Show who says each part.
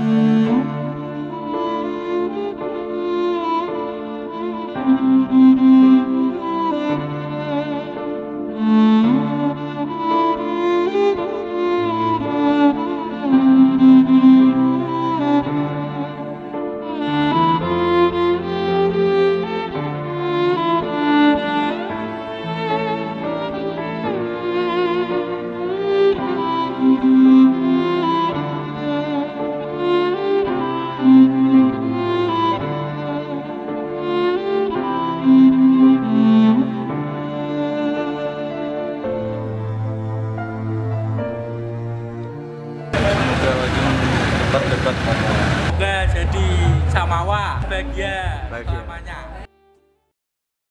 Speaker 1: Thank you. dekat-dekat Oke, jadi samawa bahagia, bahagia. selamanya.